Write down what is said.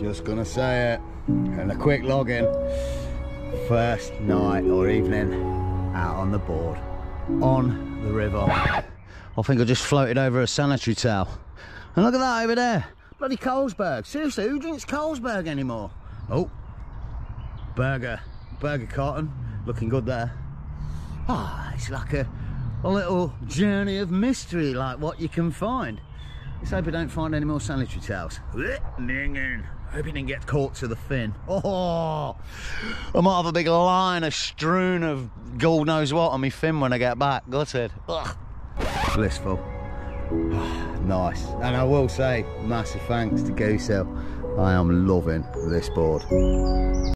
Just gonna say it. And a quick login. First night or evening out on the board. On the river. I think I just floated over a sanitary towel. And look at that over there. Bloody Carlsberg. Seriously, who drinks Carlsberg anymore? Oh. Burger. Burger carton. Looking good there. Ah, it's like a, a little journey of mystery, like what you can find. Let's hope I don't find any more sanitary towels. Minging. Hope he didn't get caught to the fin. Oh, I might have a big line, a strewn of God knows what on my fin when I get back. Gutted. Ugh. Blissful. nice. And I will say, massive thanks to Goose Hill. I am loving this board.